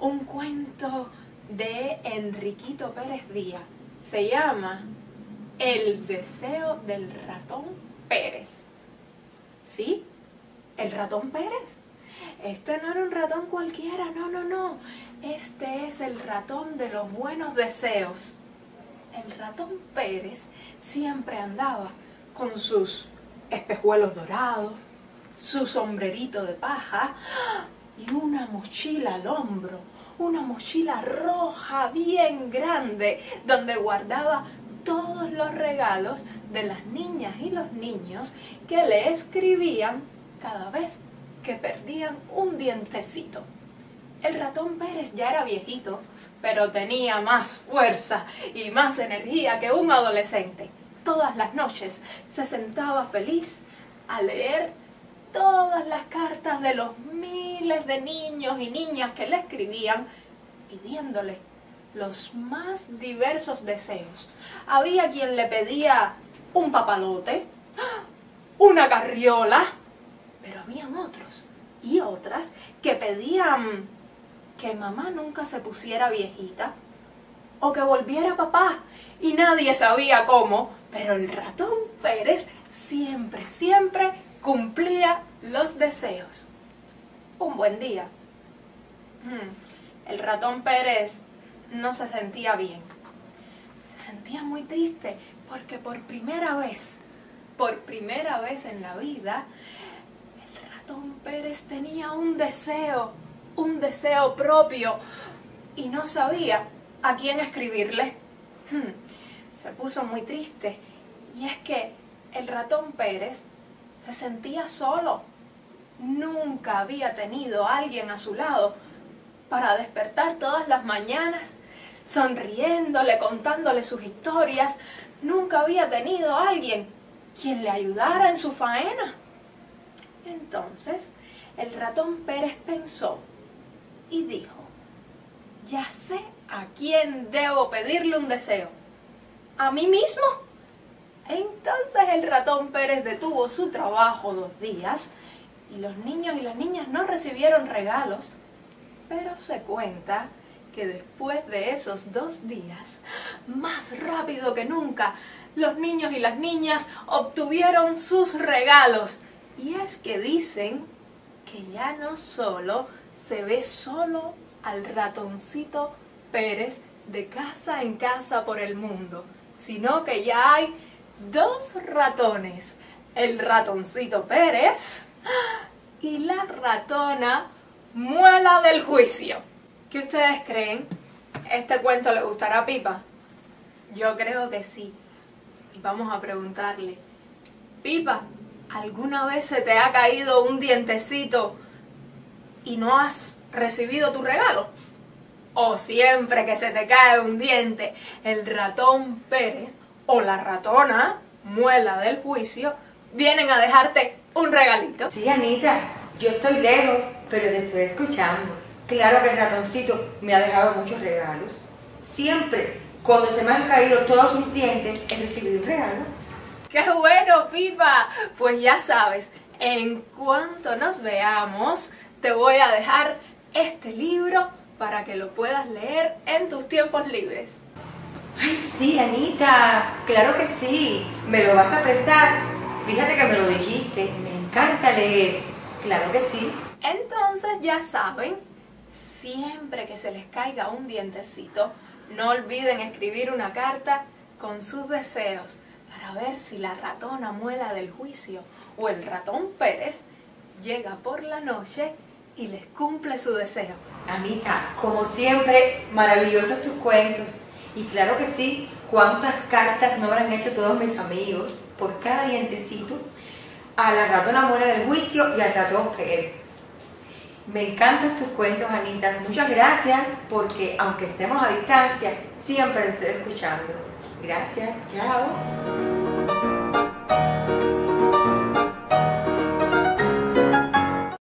un cuento de Enriquito Pérez Díaz. Se llama El deseo del ratón Pérez. ¿Sí? ¿El ratón Pérez? Este no era un ratón cualquiera, no, no, no. Este es el ratón de los buenos deseos. El ratón Pérez siempre andaba con sus espejuelos dorados, su sombrerito de paja y una mochila al hombro, una mochila roja bien grande donde guardaba todos los regalos de las niñas y los niños que le escribían cada vez que perdían un dientecito. El ratón Pérez ya era viejito, pero tenía más fuerza y más energía que un adolescente. Todas las noches se sentaba feliz a leer todas las cartas de los miles de niños y niñas que le escribían pidiéndole los más diversos deseos. Había quien le pedía un papalote, una carriola, pero habían otros y otras que pedían que mamá nunca se pusiera viejita o que volviera papá y nadie sabía cómo, pero el ratón Pérez siempre, siempre cumplía los deseos. Un buen día. Hmm, el ratón Pérez no se sentía bien. Se sentía muy triste porque por primera vez, por primera vez en la vida, Don Pérez tenía un deseo, un deseo propio y no sabía a quién escribirle. Hmm, se puso muy triste y es que el ratón Pérez se sentía solo. Nunca había tenido a alguien a su lado para despertar todas las mañanas, sonriéndole, contándole sus historias. Nunca había tenido a alguien quien le ayudara en su faena. Entonces el ratón Pérez pensó y dijo, ya sé a quién debo pedirle un deseo. ¿A mí mismo? Entonces el ratón Pérez detuvo su trabajo dos días y los niños y las niñas no recibieron regalos, pero se cuenta que después de esos dos días, más rápido que nunca, los niños y las niñas obtuvieron sus regalos. Y es que dicen que ya no solo se ve solo al ratoncito Pérez de casa en casa por el mundo, sino que ya hay dos ratones, el ratoncito Pérez y la ratona Muela del Juicio. ¿Qué ustedes creen? ¿Este cuento le gustará a Pipa? Yo creo que sí. Y vamos a preguntarle, Pipa, ¿Alguna vez se te ha caído un dientecito y no has recibido tu regalo? O siempre que se te cae un diente, el ratón Pérez o la ratona, muela del juicio, vienen a dejarte un regalito. Sí, Anita, yo estoy lejos, pero te estoy escuchando. Claro que el ratoncito me ha dejado muchos regalos. Siempre, cuando se me han caído todos mis dientes, he recibido un regalo. ¡Qué bueno, Pipa! Pues ya sabes, en cuanto nos veamos, te voy a dejar este libro para que lo puedas leer en tus tiempos libres. Ay, sí, Anita, claro que sí. ¿Me lo vas a prestar? Fíjate que me lo dijiste, me encanta leer. Claro que sí. Entonces ya saben, siempre que se les caiga un dientecito, no olviden escribir una carta con sus deseos para ver si la ratona muela del juicio o el ratón Pérez llega por la noche y les cumple su deseo. Anita, como siempre, maravillosos tus cuentos. Y claro que sí, cuántas cartas no habrán hecho todos mis amigos por cada dientecito a la ratona muela del juicio y al ratón Pérez. Me encantan tus cuentos, Anita. Muchas gracias porque aunque estemos a distancia, siempre te estoy escuchando. Gracias, chao.